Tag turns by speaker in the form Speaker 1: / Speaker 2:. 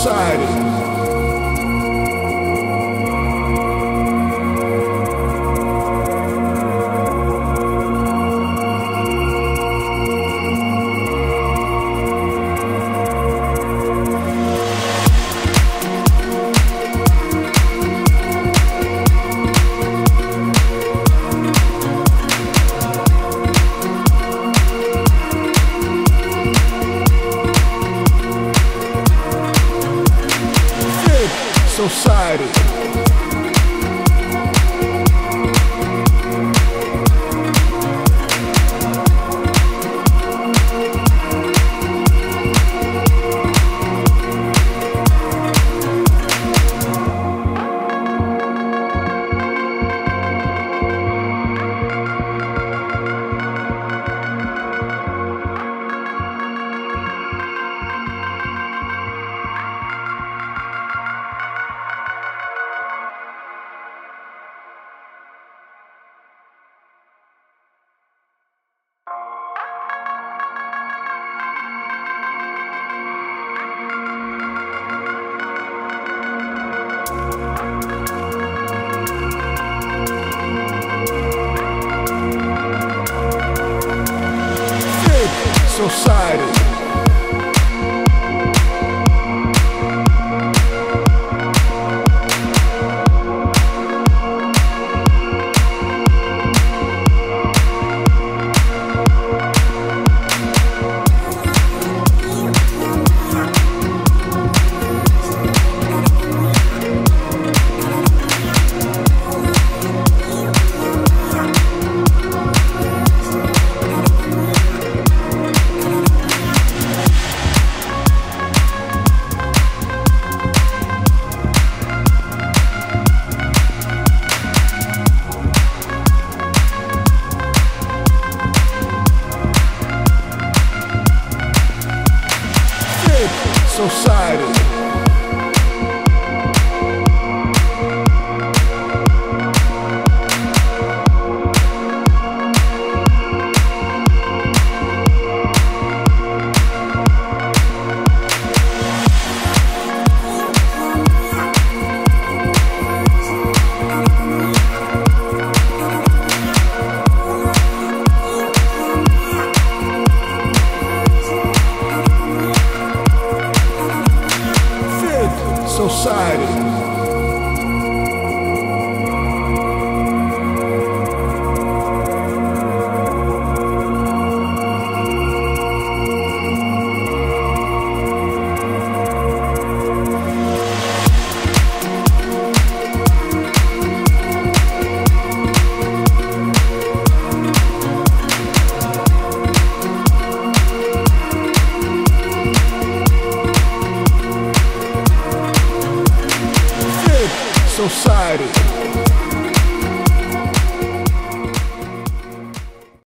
Speaker 1: Society. Society. society. Thank you. society.